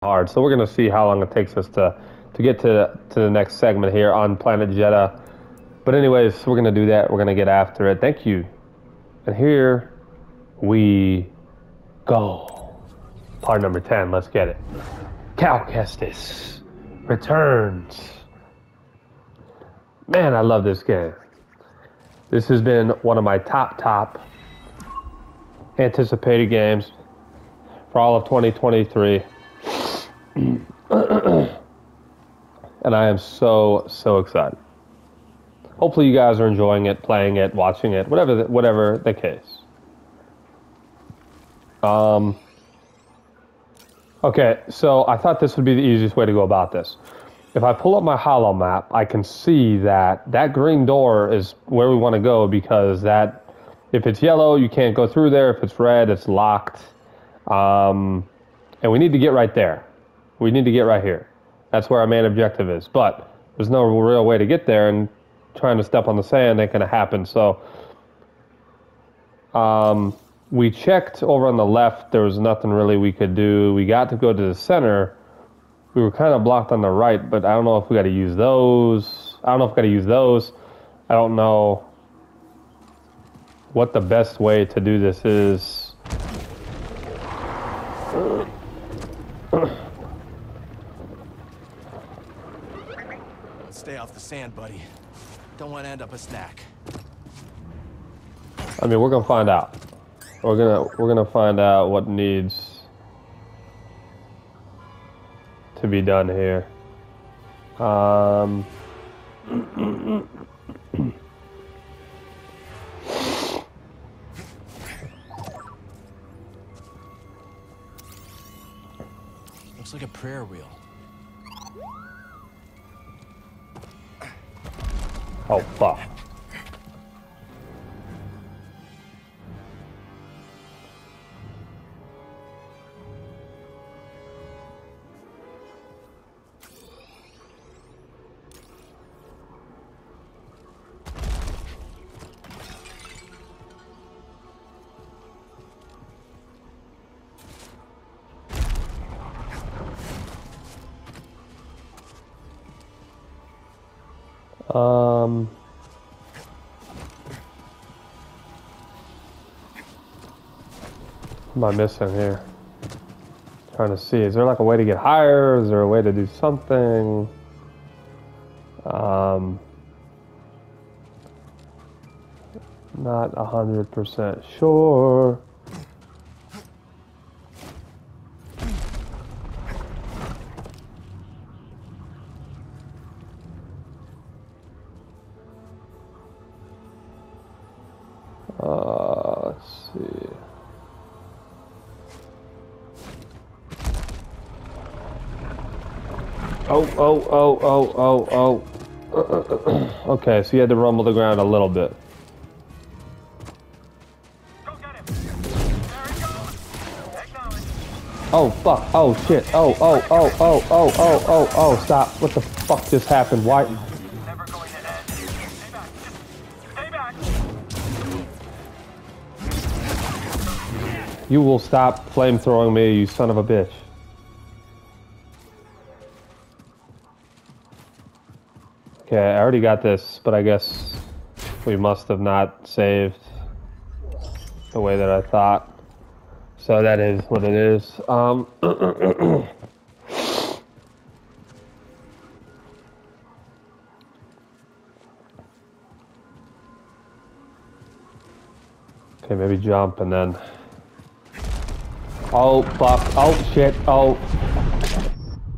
hard. So we're gonna see how long it takes us to to get to to the next segment here on Planet Jedha. But anyways, we're gonna do that. We're gonna get after it. Thank you. And here we go. Part number ten. Let's get it. Cal Kestis returns. Man, I love this game. This has been one of my top top anticipated games for all of 2023. and I am so so excited. Hopefully, you guys are enjoying it, playing it, watching it, whatever the, whatever the case. Um. Okay, so I thought this would be the easiest way to go about this. If I pull up my holo map, I can see that that green door is where we want to go because that, if it's yellow, you can't go through there. If it's red, it's locked. Um, and we need to get right there. We need to get right here. That's where our main objective is. But there's no real way to get there, and trying to step on the sand ain't going to happen. So um, we checked over on the left. There was nothing really we could do. We got to go to the center. We were kind of blocked on the right, but I don't know if we got to use those. I don't know if we got to use those. I don't know what the best way to do this is. Stay off the sand, buddy. Don't want to end up a snack. I mean, we're gonna find out. We're gonna we're gonna find out what needs to be done here. Um. Looks like a prayer wheel. Oh fuck. Am I missing here? Trying to see. Is there like a way to get higher? Is there a way to do something? Um. Not a hundred percent sure. Oh, oh, oh, oh, okay, so you had to rumble the ground a little bit. Oh, fuck. Oh, shit. Oh, oh, oh, oh, oh, oh, oh, oh, stop. What the fuck just happened? Why? You will stop flamethrowing me, you son of a bitch. Okay, I already got this, but I guess we must have not saved the way that I thought. So that is what it is. Um, okay, maybe jump and then. Oh, fuck. Oh, shit. Oh.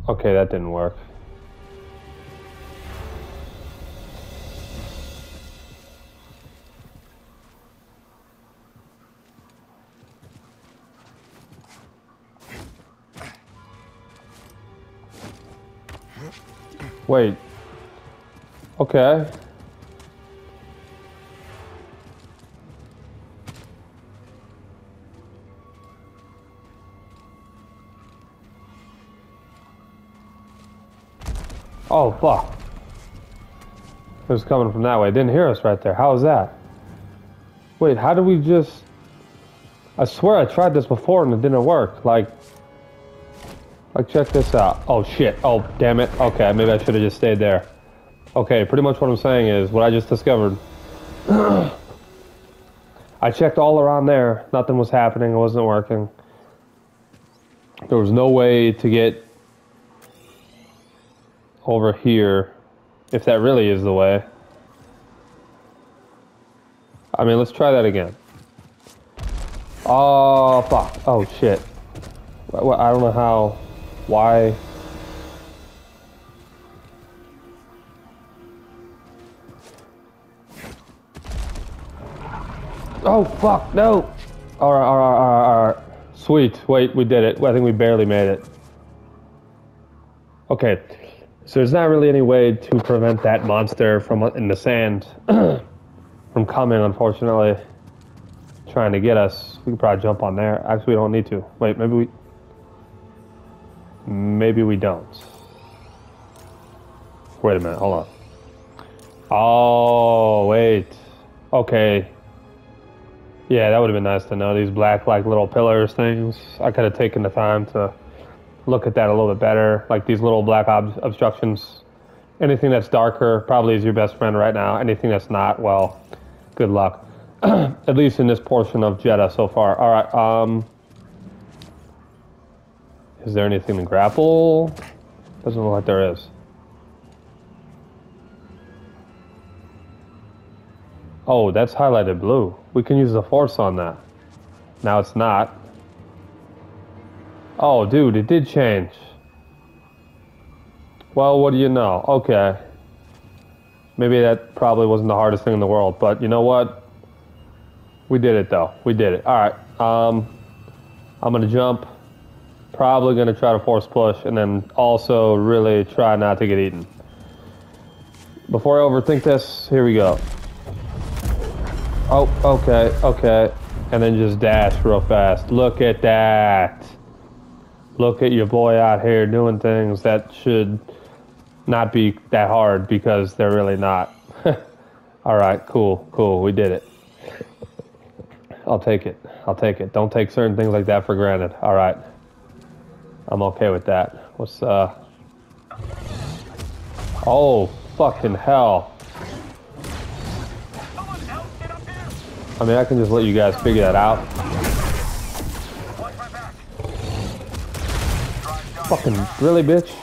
Okay, that didn't work. Wait. Okay. Oh, fuck. It was coming from that way. It didn't hear us right there. How is that? Wait, how did we just... I swear I tried this before and it didn't work. Like... Like, check this out. Oh, shit. Oh, damn it. Okay, maybe I should have just stayed there. Okay, pretty much what I'm saying is what I just discovered. I checked all around there. Nothing was happening. It wasn't working. There was no way to get over here, if that really is the way. I mean, let's try that again. Oh, fuck. Oh, shit. I don't know how. Why? Oh, fuck. No. All right, all right, all right, all right. Sweet. Wait, we did it. I think we barely made it. Okay. So there's not really any way to prevent that monster from in the sand from coming, unfortunately. Trying to get us. We could probably jump on there. Actually, we don't need to. Wait, maybe we... Maybe we don't. Wait a minute, hold on. Oh, wait. Okay. Yeah, that would have been nice to know. These black, like, little pillars things. I could have taken the time to look at that a little bit better. Like, these little black ob- obstructions. Anything that's darker probably is your best friend right now. Anything that's not, well, good luck. at least in this portion of Jedha so far. All right, um... Is there anything to grapple? Doesn't look like there is. Oh, that's highlighted blue. We can use the force on that. Now it's not. Oh, dude, it did change. Well, what do you know? Okay. Maybe that probably wasn't the hardest thing in the world, but you know what? We did it though. We did it. All right. Um, I'm gonna jump. Probably gonna try to force push, and then also really try not to get eaten. Before I overthink this, here we go. Oh, okay, okay. And then just dash real fast. Look at that. Look at your boy out here doing things that should not be that hard because they're really not. All right, cool, cool. We did it. I'll take it. I'll take it. Don't take certain things like that for granted. All right. I'm okay with that. What's, uh... Oh, fucking hell. I mean, I can just let you guys figure that out. Fucking, really, bitch?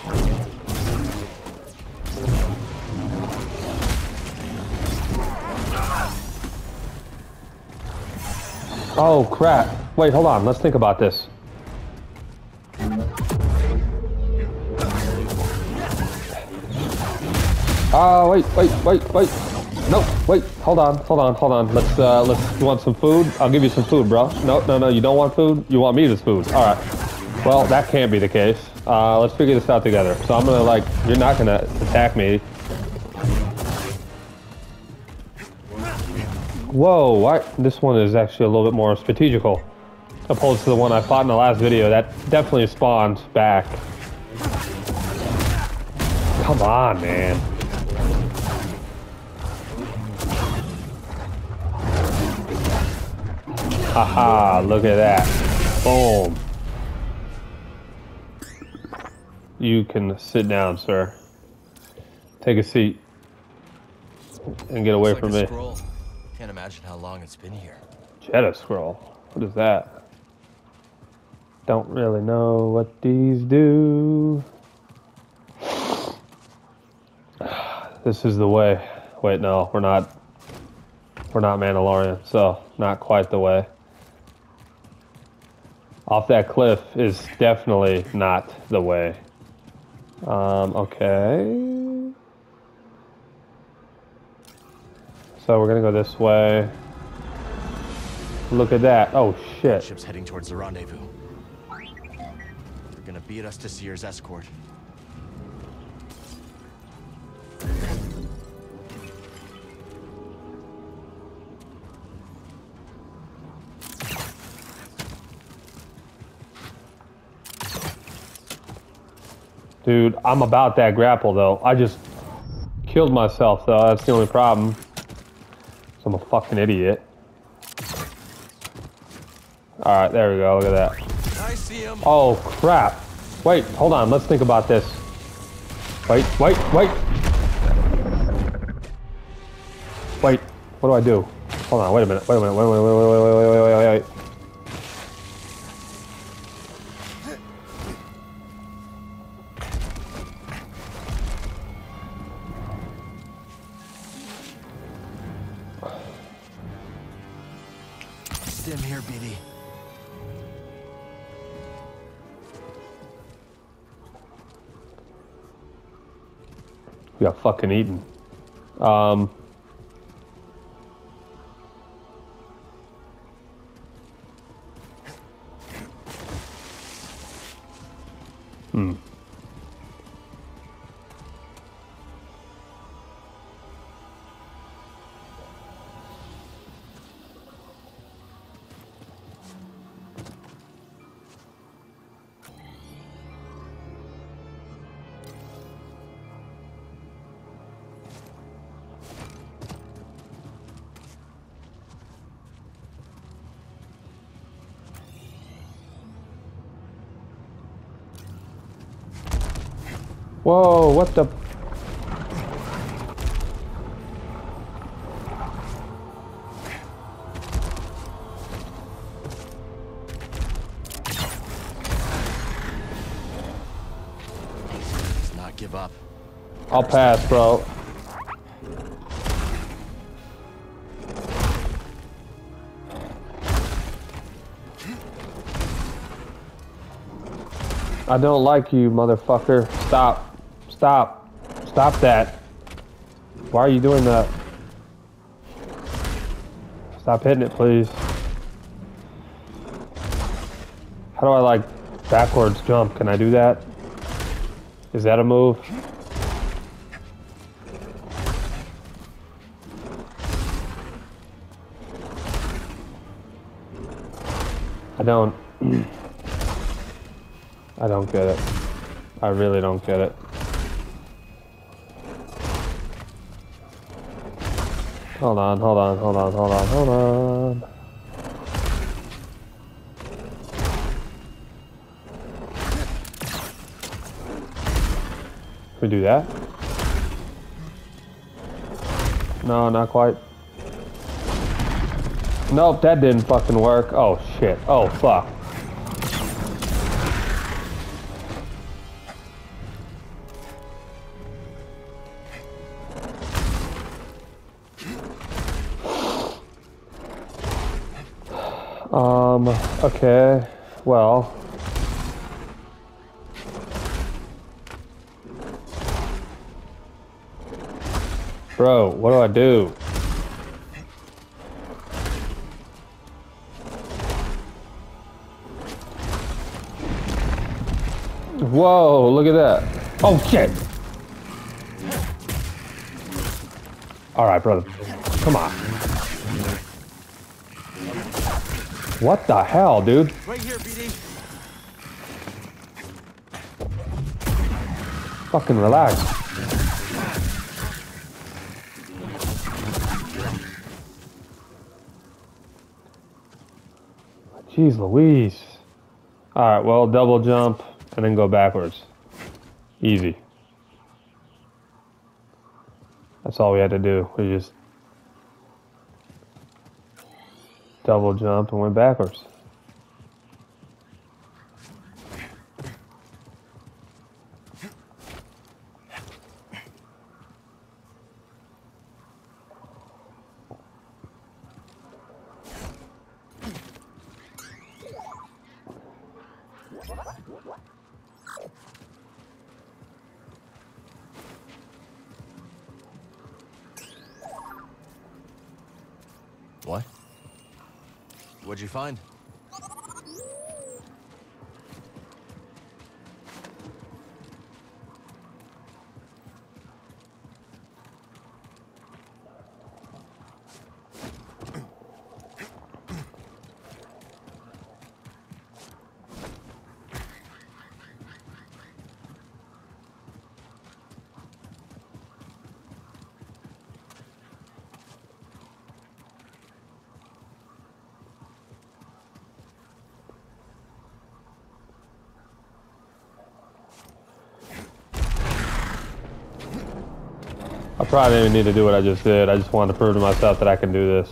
Oh, crap. Wait, hold on. Let's think about this. Wait, wait, wait, wait. No, wait, hold on, hold on, hold on. Let's, uh, let's, you want some food? I'll give you some food, bro. No, no, no, you don't want food? You want me as food. All right. Well, that can't be the case. Uh, let's figure this out together. So I'm gonna, like, you're not gonna attack me. Whoa, why? This one is actually a little bit more strategical. Opposed to the one I fought in the last video. That definitely spawned back. Come on, man. Haha, look at that. Boom. You can sit down, sir. Take a seat. And get away from like a me. Scroll. Can't imagine how long it's been here. Jedha scroll. What is that? Don't really know what these do. This is the way. Wait, no, we're not. We're not Mandalorian, so not quite the way. Off that cliff is definitely not the way. Um, okay. So we're gonna go this way. Look at that. Oh shit. Ship's heading towards the rendezvous. They're gonna beat us to Cere's escort. Dude, I'm about that grapple though. I just killed myself though. That's the only problem. 'Cause I'm a fucking idiot. Alright, there we go. Look at that. I see him. Oh crap. Wait, hold on. Let's think about this. Wait, wait, wait. Wait, what do I do? Hold on, wait a minute. Wait a minute. Wait, wait, wait, wait, wait, wait, wait, wait, wait, fucking eaten. Um. Whoa, what the? Let's not give up. I'll pass, bro. I don't like you, motherfucker. Stop. Stop. Stop that. Why are you doing that? Stop hitting it, please. How do I, like, backwards jump? Can I do that? Is that a move? I don't. I don't get it. I really don't get it. Hold on, hold on, hold on, hold on, hold on. Can we do that? No, not quite. Nope, that didn't fucking work. Oh shit. Oh fuck. Okay. Well. Bro, what do I do? Whoa, look at that. Oh shit. All right, brother. Come on. What the hell, dude? Right here, BD. Fucking relax. Jeez Louise. Alright, well, double jump and then go backwards. Easy. That's all we had to do. We just double jump and went backwards. Probably didn't even need to do what I just did. I just wanted to prove to myself that I can do this.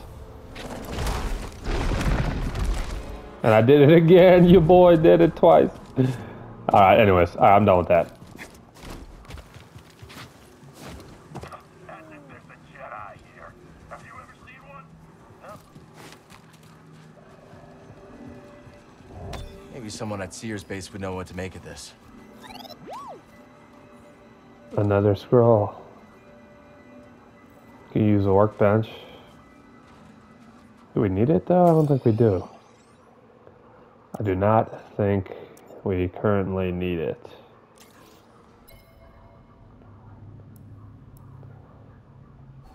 And I did it again. Your boy did it twice. All right. Anyways, right, I'm done with that. As if there's a Jedi here. Have you ever seen one? No. Maybe someone at Cere's base would know what to make of this. Another scroll. Can use a workbench. Do we need it though? I don't think we do. I do not think we currently need it.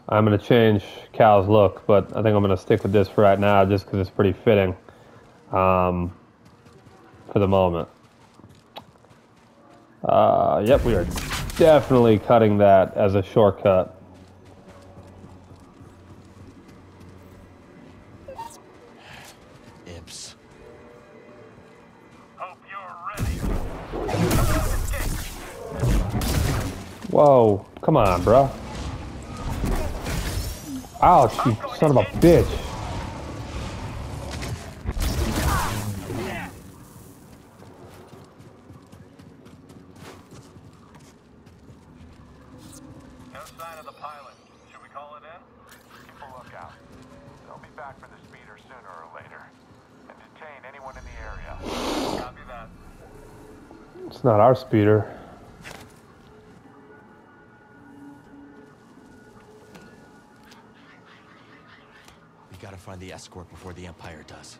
I'm going to change Cal's look, but I think I'm going to stick with this for right now just because it's pretty fitting um, for the moment. Uh, yep, we are definitely cutting that as a shortcut. Whoa, come on, bruh. Ouch, you son of a bitch. No sign of the pilot. Should we call it in? Keep a lookout. They'll be back for the speeder sooner or later. And detain anyone in the area. Copy that. It's not our speeder. Find the escort before the Empire does.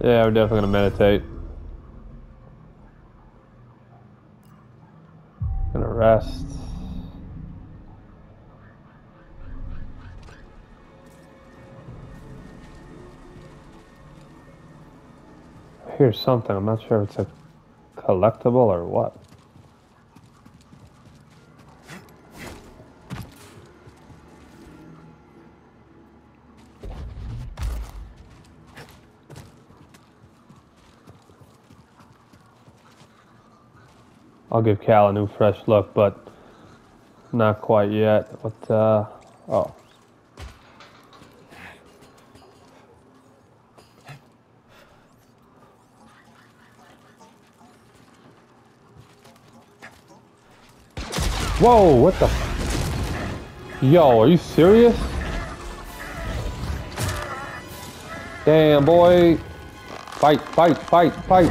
Yeah, we're definitely gonna meditate. Gonna rest. Hear something. I'm not sure if it's a collectible or what. I'll give Cal a new fresh look, but not quite yet. What, uh, oh. Whoa, what the? Yo, are you serious? Damn, boy. Fight, fight, fight, fight.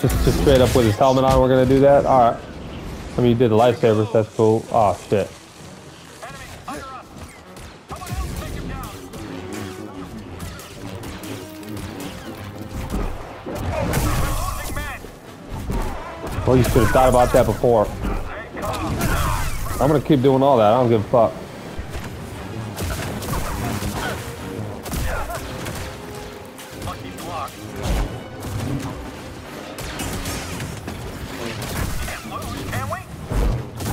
Just, just straight up with his helmet on, we're gonna do that? Alright. I mean, you did the lifesavers, that's cool. Oh, shit. You should have thought about that before. I'm gonna keep doing all that, I don't give a fuck.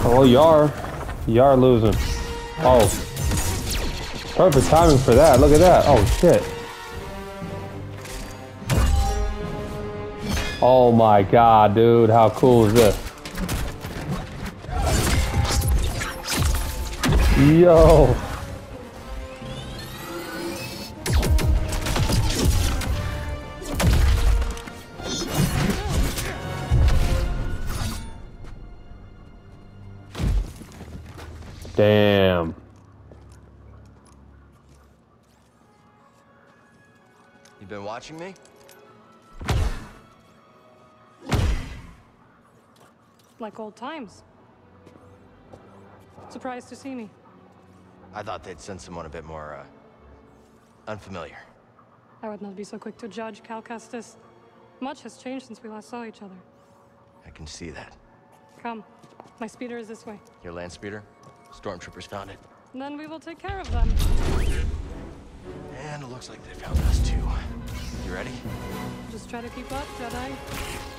Oh, you are. You are losing. Oh. Perfect timing for that. Look at that. Oh, shit. Oh my god, dude. How cool is this? Yo. Damn. You been watching me? Like old times. Surprised to see me. I thought they'd send someone a bit more, uh, unfamiliar. I would not be so quick to judge, Cal Kestis. Much has changed since we last saw each other. I can see that. Come. My speeder is this way. Your land speeder? Stormtroopers found it. Then we will take care of them. And it looks like they found us too. You ready? Just try to keep up, Jedi.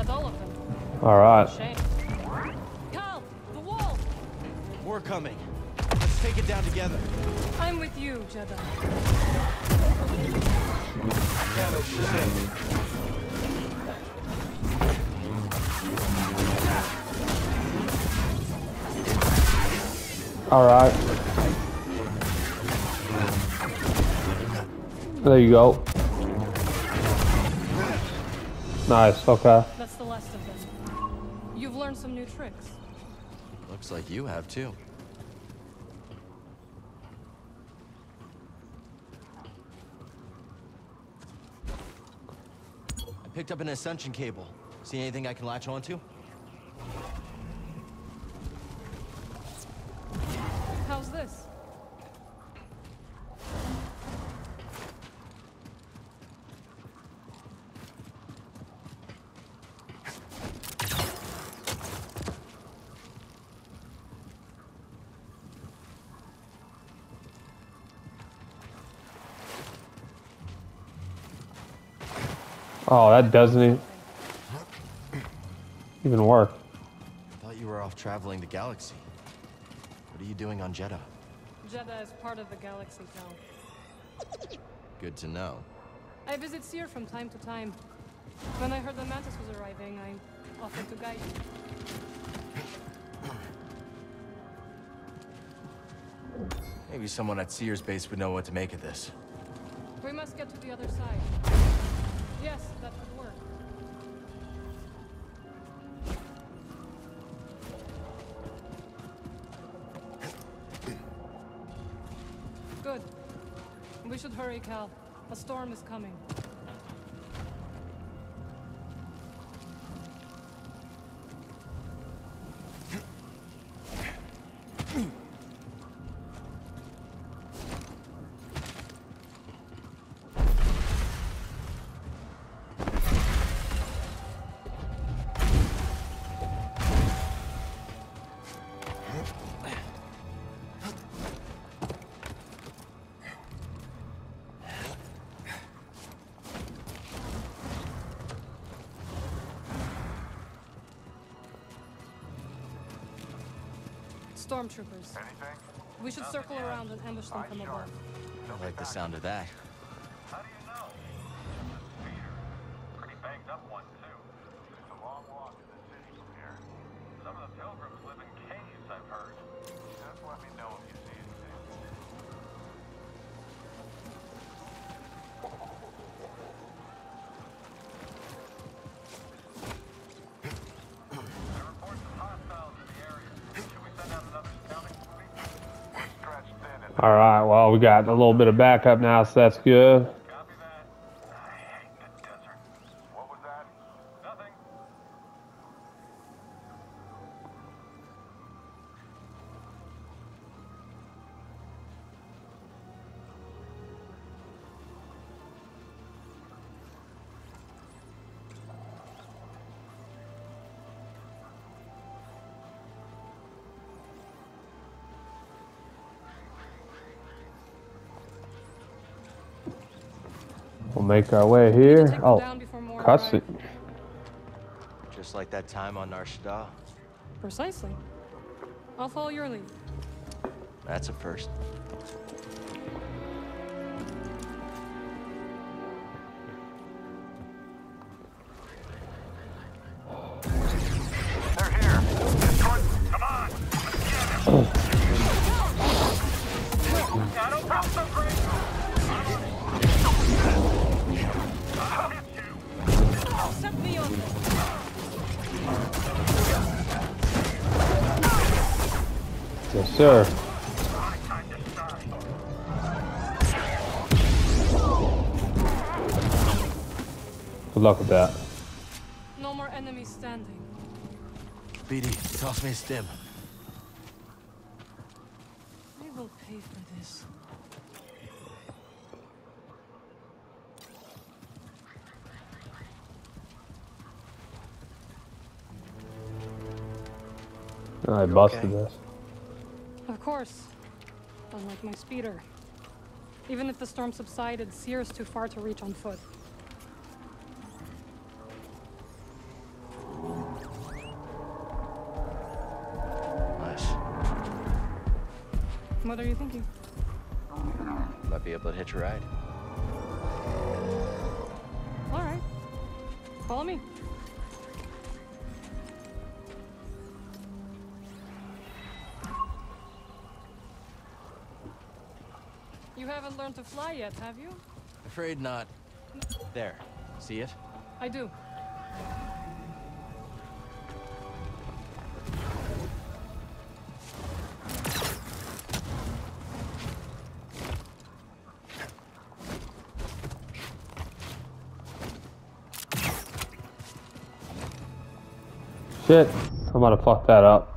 Is that all of them? All right. Shame. Cal, the wall! We're coming. Let's take it down together. I'm with you, Jedi. All right. There you go. Nice. Okay. Learned some new tricks. Looks like you have too. I picked up an ascension cable. See anything I can latch onto? That doesn't even, even work. I thought you were off traveling the galaxy. What are you doing on Jedha? Jedha is part of the galaxy, Cal. Good to know. I visit Cere from time to time. When I heard the Mantis was arriving, I offered to guide you. Maybe someone at Cere's base would know what to make of this. We must get to the other side. Good. We should hurry, Cal. A storm is coming. Stormtroopers. Anything? We should circle around and ambush them from above. I like the sound of that. We got a little bit of backup now, so that's good. Make our way here. Oh, down cuss it. Just like that time on Nar Shaddaa. Precisely. I'll follow your lead. That's a first. They're here. Come on. I don't Yes, sir. Time to shine. Good luck with that. No more enemies standing. BD, toss me a stim. I will pay for this. I busted okay? this. Of course. Unlike my speeder. Even if the storm subsided, Cere's too far to reach on foot. Nice. What are you thinking? Might be able to hitch a ride. All right. Follow me. You haven't learned to fly yet, have you? Afraid not. There. See it? I do. Shit. I'm about to fuck that up.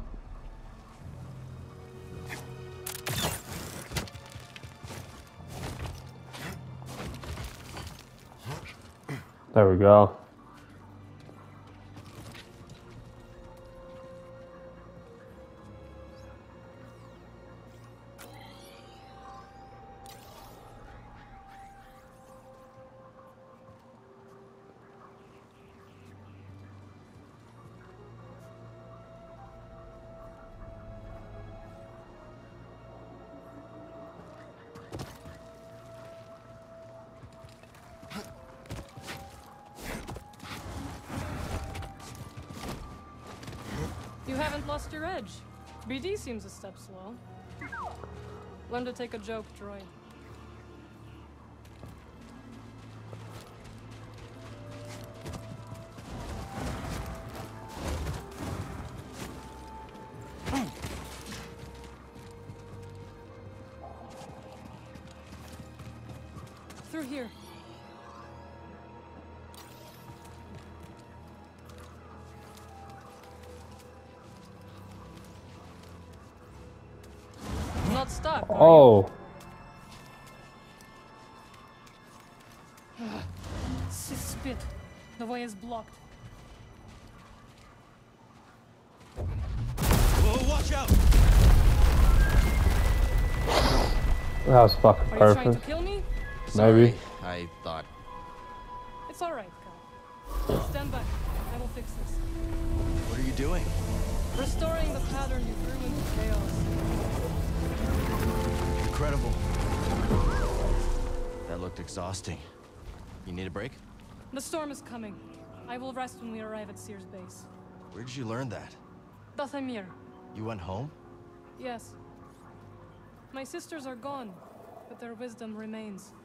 There we go. Seems a step slow. Learn to take a joke, droid. That was fucking Are you trying to perfect. kill me? Maybe. Sorry, I thought. It's alright, Kyle. Stand back. I will fix this. What are you doing? Restoring the pattern you threw into chaos. Incredible. That looked exhausting. You need a break? The storm is coming. I will rest when we arrive at Cere's base. Where did you learn that? Dathomir. You went home? Yes. My sisters are gone, but their wisdom remains.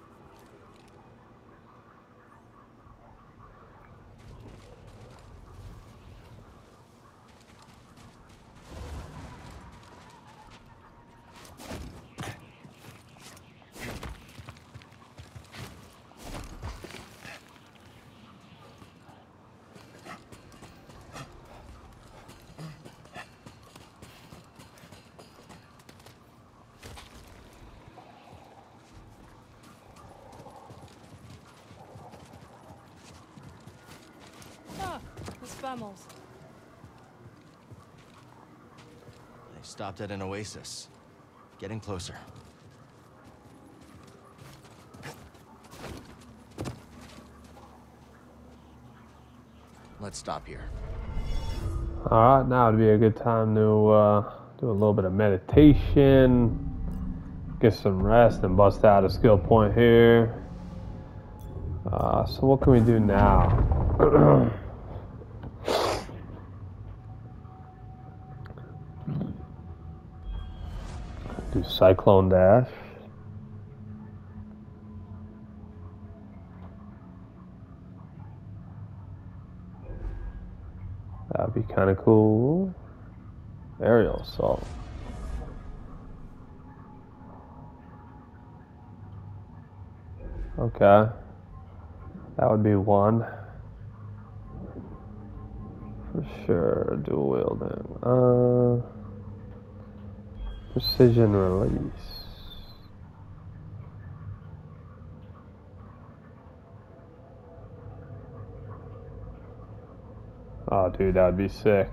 The They stopped at an oasis. Getting closer. Let's stop here. Alright, now would be a good time to uh, do a little bit of meditation, get some rest, and bust out a skill point here. Uh, so, what can we do now? do Cyclone Dash. That'd be kind of cool. Aerial assault. Okay. That would be one. For sure, dual wielding. Uh, Precision release. Oh, dude, that would be sick.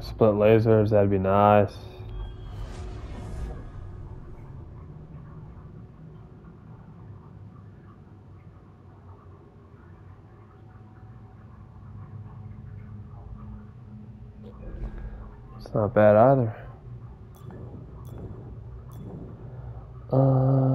Split lasers, that'd be nice. Not bad either. Uh,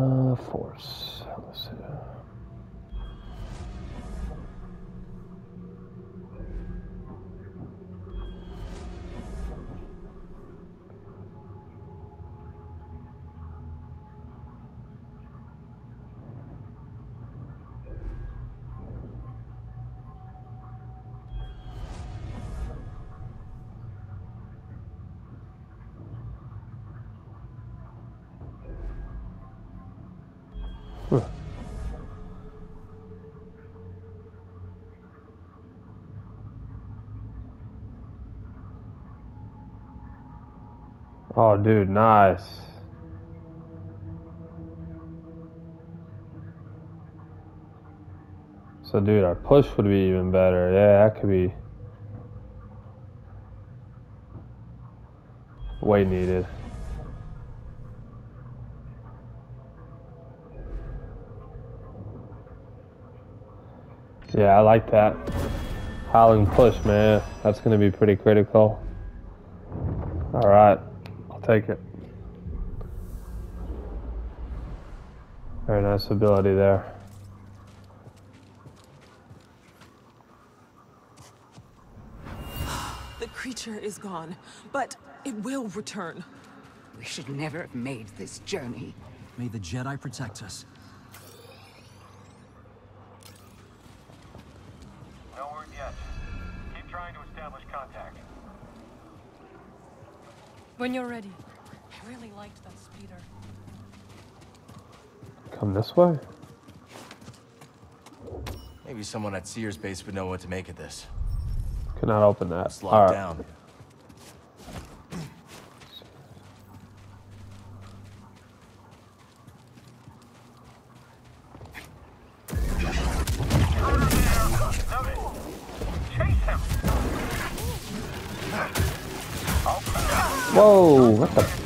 nice. So, dude, our push would be even better. Yeah, that could be way needed. Yeah, I like that. Howling push, man. That's going to be pretty critical. All right, I'll take it. Very nice ability there. The creature is gone, but it will return. We should never have made this journey. May the Jedi protect us. No word yet. Keep trying to establish contact. When you're ready. I really liked that speeder. Come this way? Maybe someone at Cere's base would know what to make of this. Cannot open that. It's locked right. down. Noted. Chase him! Whoa, what the?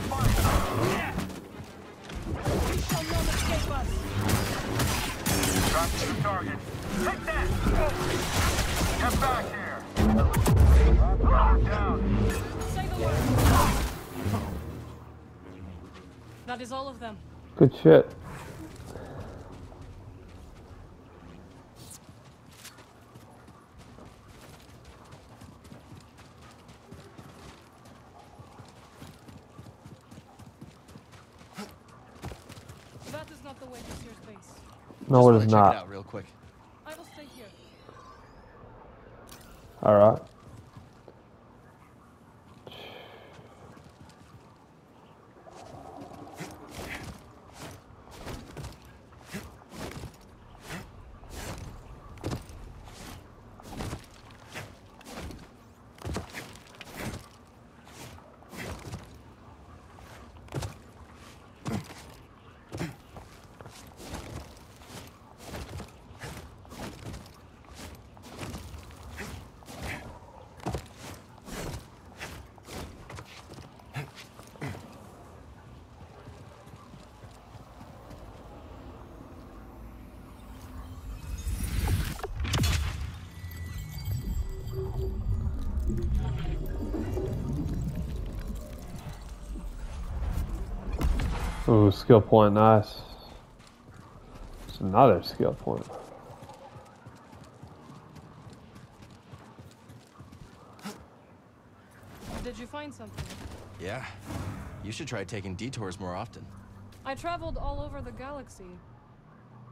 Base. No, Just it wanna is check not. It out real quick. I will stay here. All right. Ooh, skill point, nice. It's another skill point. Did you find something? Yeah. You should try taking detours more often. I traveled all over the galaxy.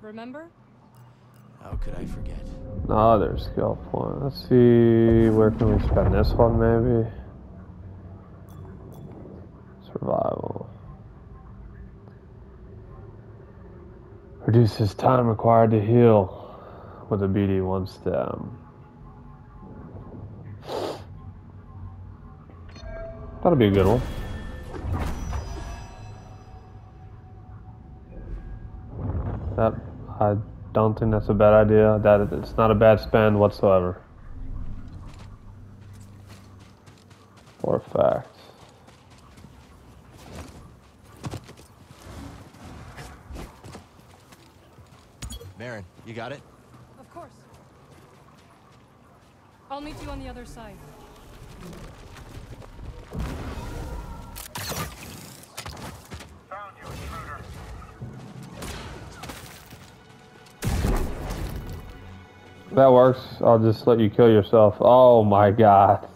Remember? How could I forget? Another skill point. Let's see, where can we spend this one maybe? Reduces time required to heal with a BD1 stim. That'll be a good one. That I don't think that's a bad idea. That it's not a bad spend whatsoever. For a fact. Merrin, you got it? Of course. I'll meet you on the other side. Found you, intruder. That works. I'll just let you kill yourself. Oh my god.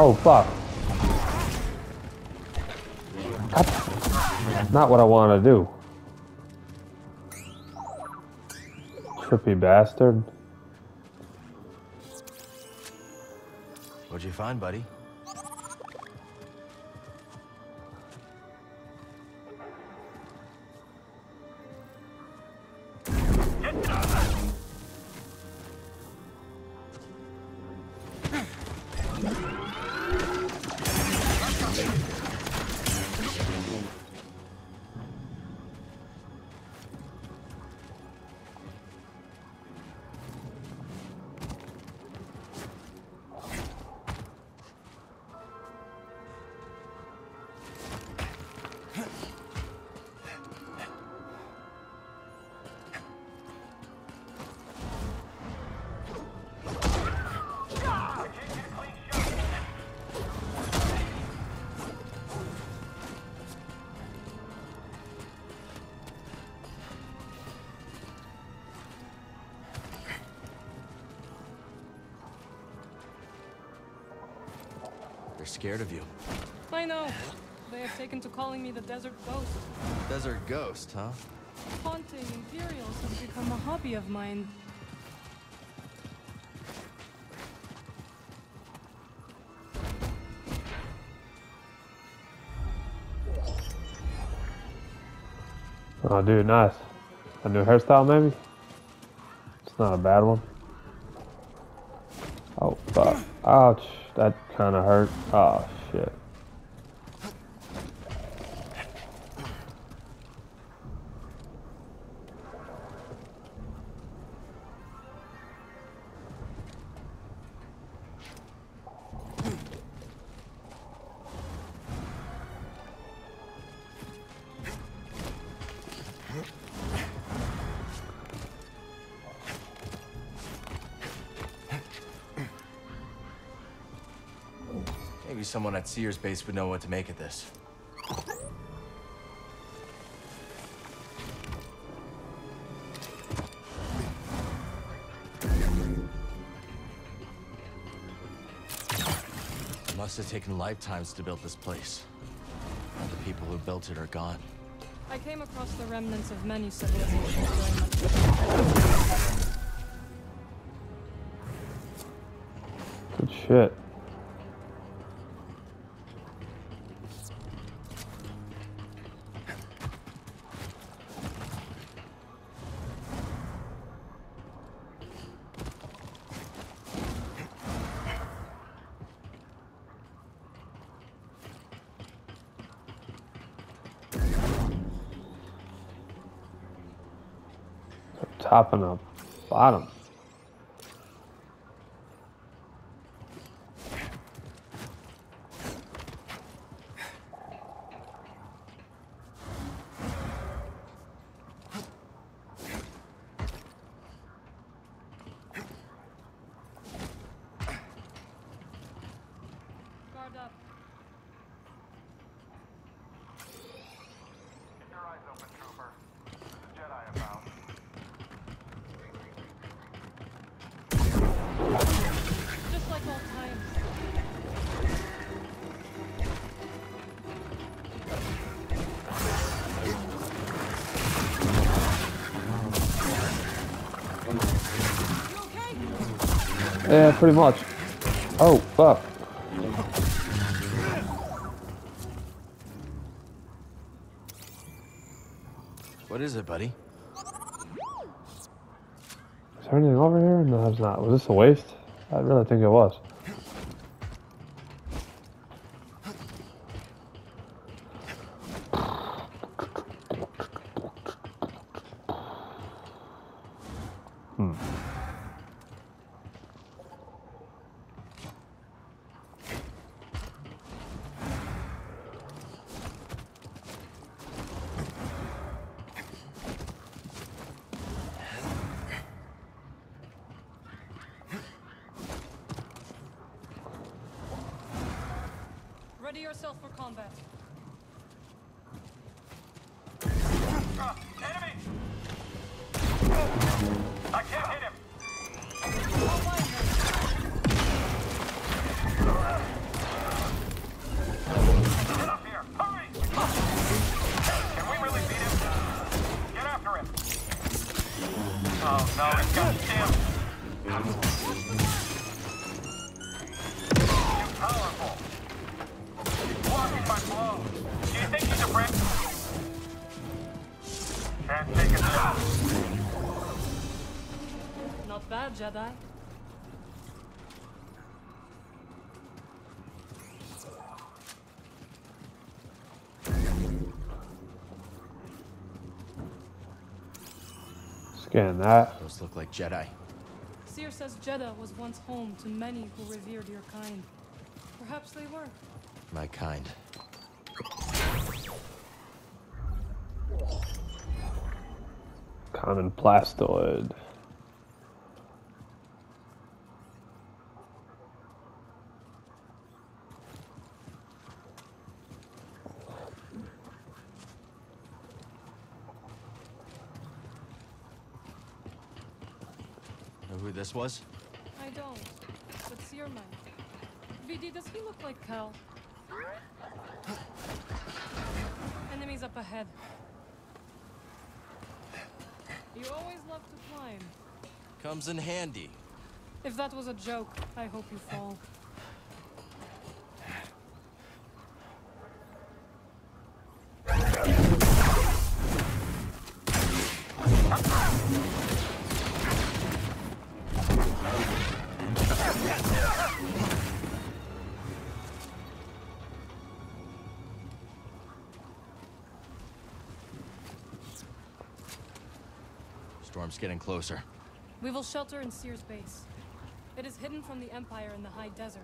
Oh fuck. That's not what I want to do. Trippy bastard. What'd you find, buddy? They're scared of you. I know. They have taken to calling me the Desert Ghost. Desert ghost, huh? Haunting Imperials has become a hobby of mine. Oh, dude, nice. A new hairstyle, maybe? It's not a bad one. Ouch. That kind of hurt. Oh, shit. Maybe someone Cere's base would know what to make of this. Must have taken lifetimes to build this place. The people who built it are gone. I came across the remnants of many civilizations Good shit. Top and bottom. Pretty much. Oh, fuck. What is it, buddy? Is there anything over here? No, there's not. Was this a waste? I really think it was. Ready yourself for combat. Ah, enemy! I can't hit him! Get up here! Hurry! Can we really beat him? Get after him! Oh no, he's got Scan that. Those look like Jedi. Cere says Jedha was once home to many who revered your kind. Perhaps they were. My kind. Common plastoid. This was? I don't, but might. BD, does he look like Cal? Enemies up ahead. You always love to climb. Comes in handy. If that was a joke, I hope you fall. Storm's getting closer. We will shelter in Cere's base. It is hidden from the Empire in the high desert.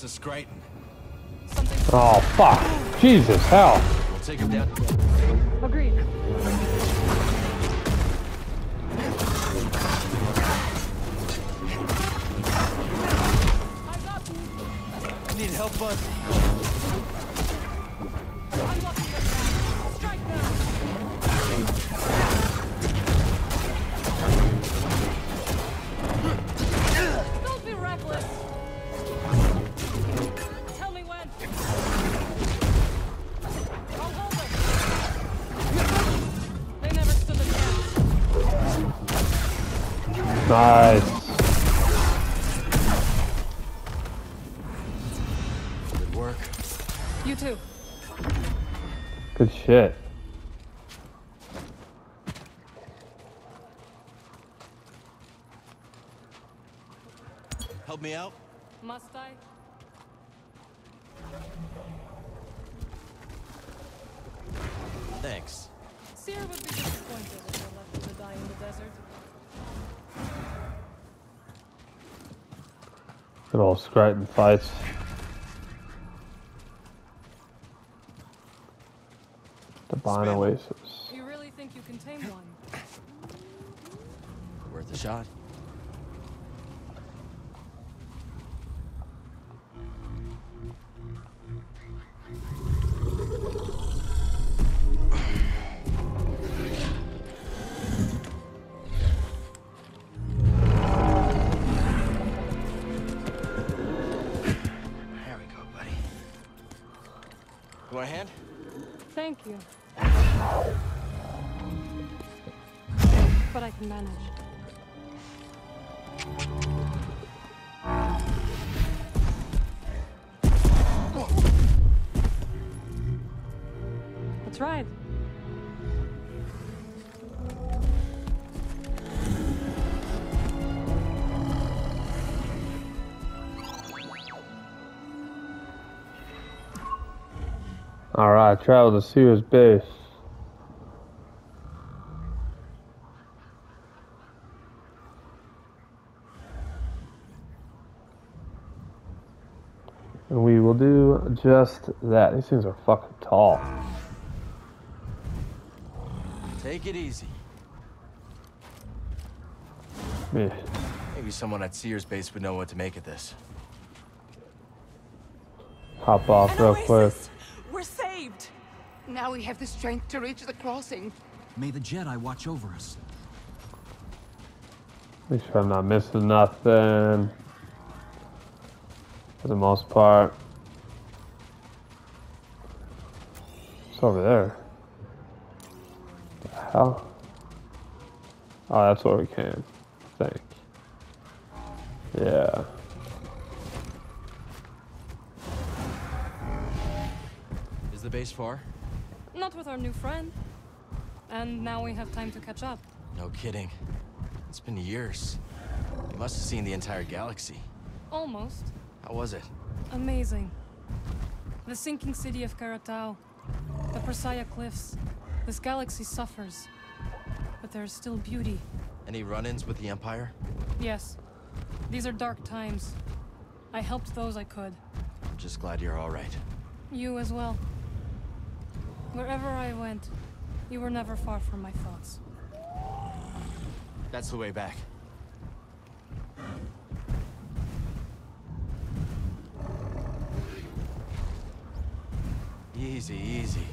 But where's the Skriton? Something Oh, fuck. Jesus, hell. We'll Cere would be disappointed if you're left to die in the desert. Good old Skriton fights. Divine Spam. Oasis. You really think you can tame one? Worth a shot. a hand? Thank you. But I can manage. That's right. Alright, travel to Cere's base. And we will do just that. These things are fucking tall. Take it easy. Yeah. Maybe someone at Cere's base would know what to make of this. Hop off An real quick. Oasis! We're saved! Now we have the strength to reach the crossing. May the Jedi watch over us. Make sure I'm not missing nothing. For the most part. It's over there. The hell? Oh, that's where we came. I think. Yeah. The base far? Not with our new friend. And now we have time to catch up. No kidding. It's been years. You must have seen the entire galaxy. Almost. How was it? Amazing. The sinking city of Karatao. The Persaya Cliffs. This galaxy suffers. But there is still beauty. Any run-ins with the Empire? Yes. These are dark times. I helped those I could. I'm just glad you're all right. You as well. Wherever I went, you were never far from my thoughts. That's the way back. Easy, easy.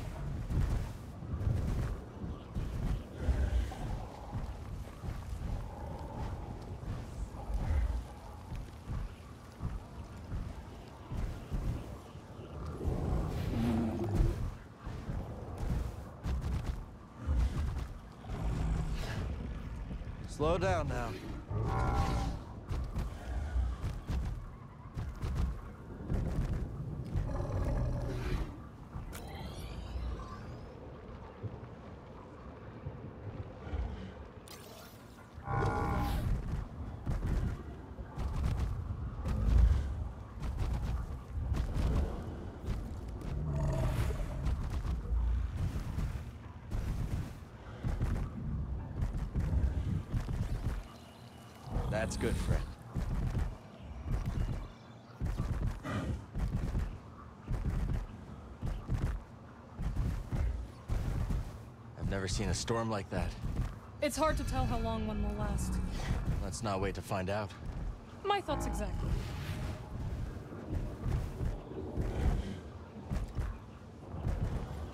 Slow down now. That's good, friend. I've never seen a storm like that. It's hard to tell how long one will last. Let's not wait to find out. My thoughts exactly.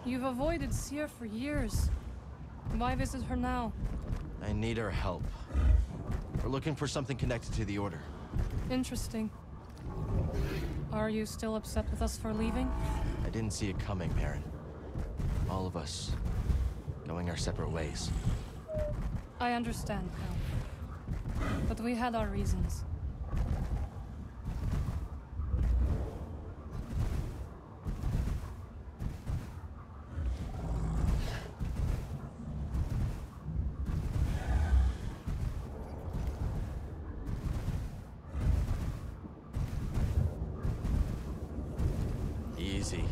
You've avoided Cere for years. Why visit her now? I need her help. We're looking for something connected to the Order. Interesting. Are you still upset with us for leaving? I didn't see it coming, Merrin. All of us going our separate ways. I understand now. But we had our reasons. Easy.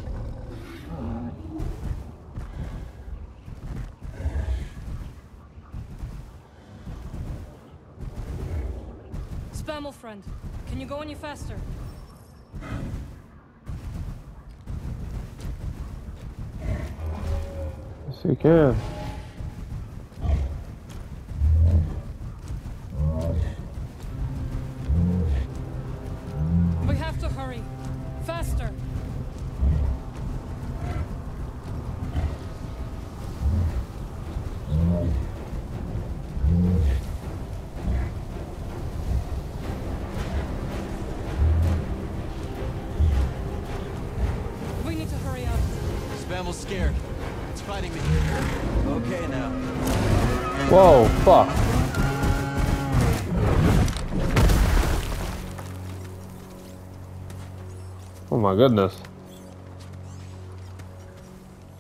Spamel friend, can you go any faster? Yes, you can. Spamel's scared. It's fighting me. Okay now. Whoa, fuck. Oh my goodness.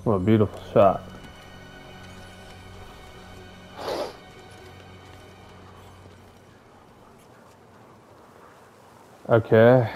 What a beautiful shot. Okay.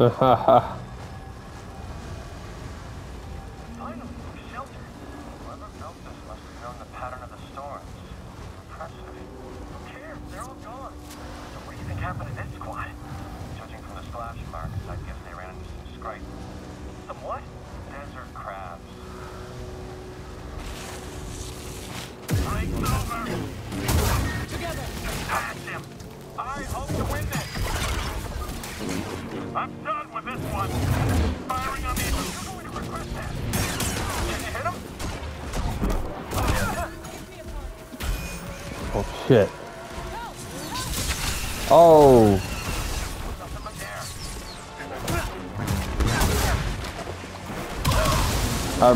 呃哈哈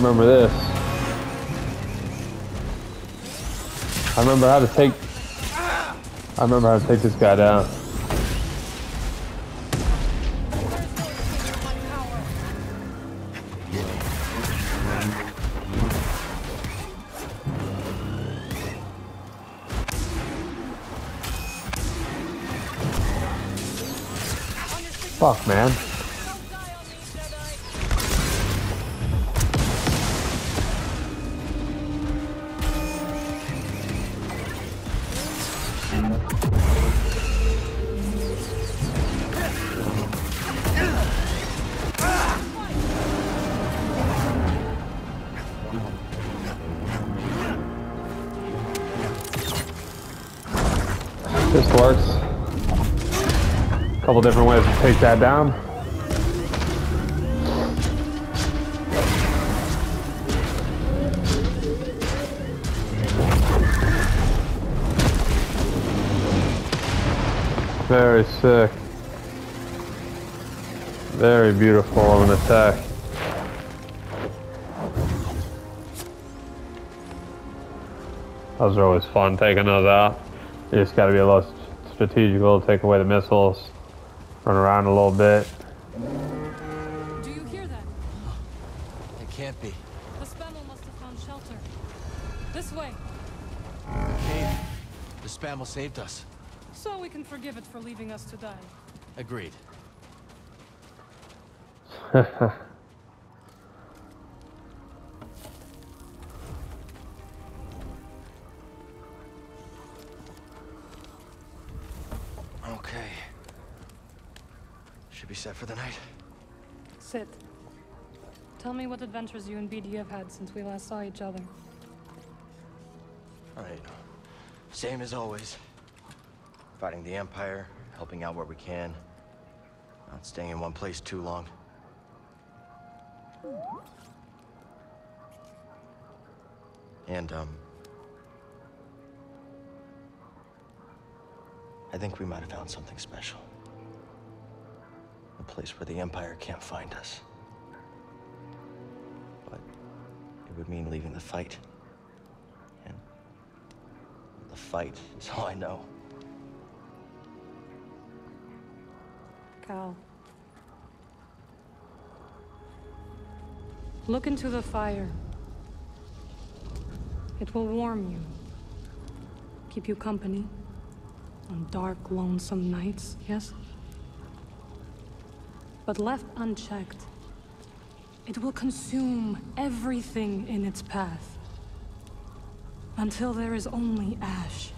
remember this. I remember how to take. I remember how to take this guy down. Fuck, man. Take that down. Very sick. Very beautiful of an attack. Those are always fun taking those out. You just got to be a little strategical, take away the missiles, run around a little bit. Do you hear that? It can't be. The Spamel must have found shelter. This way, Cave. The spam'll saved us. so we can forgive it for leaving us to die. Agreed. set for the night. Sit. Tell me what adventures you and BD have had since we last saw each other. Alright. Same as always. Fighting the Empire, helping out where we can. Not staying in one place too long. And, um... I think we might have found something special. A place where the Empire can't find us. But it would mean leaving the fight. And the fight. is all I know. Cal. Look into the fire. It will warm you. Keep you company. On dark, lonesome nights, yes? But left unchecked, it will consume everything in its path. Until there is only ash.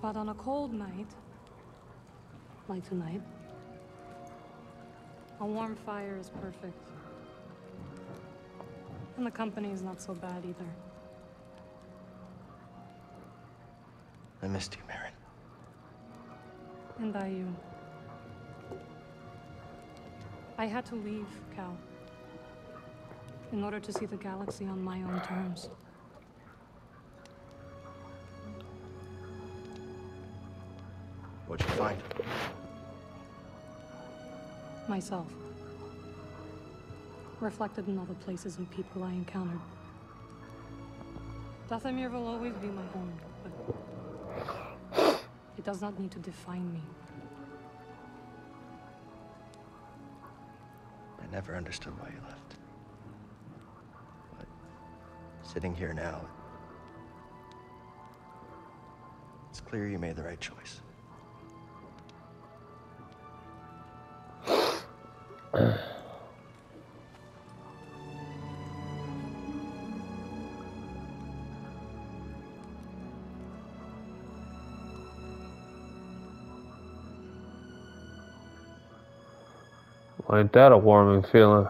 But on a cold night, like tonight, a warm fire is perfect. And the company is not so bad either. I missed you, Merrin. And I you. I had to leave, Cal. In order to see the galaxy on my own terms. What'd you find? Myself. Reflected in all the places and people I encountered. Dathomir will always be my home, but it does not need to define me. I never understood why you left. But sitting here now, it's clear you made the right choice. Ain't that a warming feeling?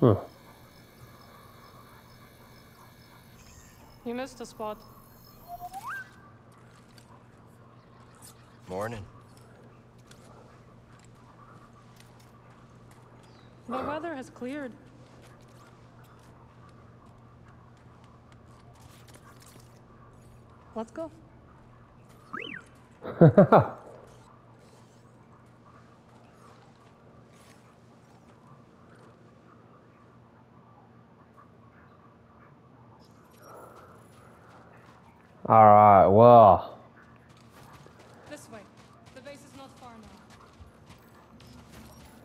Huh. You missed a spot. Morning. The weather has cleared. Let's go. All right. Well, This way. The base is not far now.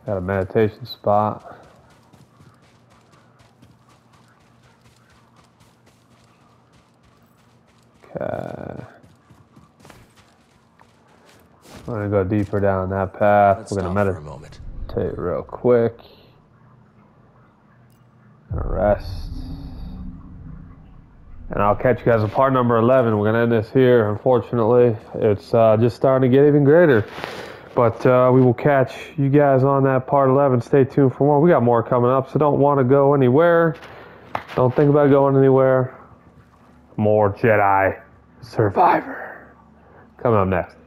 got a meditation spot. Okay. We're gonna go deeper down that path. Let's We're gonna stop for a meditate real quick. Rest. And I'll catch you guys on part number 11. We're going to end this here, unfortunately. It's uh, just starting to get even greater. But uh, we will catch you guys on that part 11. Stay tuned for more. We got more coming up, so don't want to go anywhere. Don't think about going anywhere. More Jedi Survivor. Coming up next.